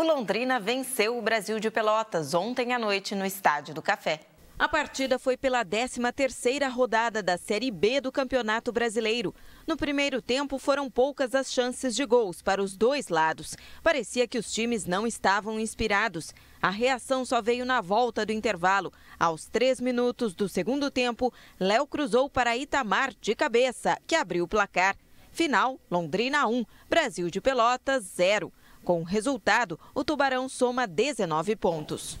O Londrina venceu o Brasil de Pelotas ontem à noite no Estádio do Café. A partida foi pela 13ª rodada da Série B do Campeonato Brasileiro. No primeiro tempo, foram poucas as chances de gols para os dois lados. Parecia que os times não estavam inspirados. A reação só veio na volta do intervalo. Aos três minutos do segundo tempo, Léo cruzou para Itamar de cabeça, que abriu o placar. Final, Londrina 1, Brasil de Pelotas 0. Com o resultado, o Tubarão soma 19 pontos.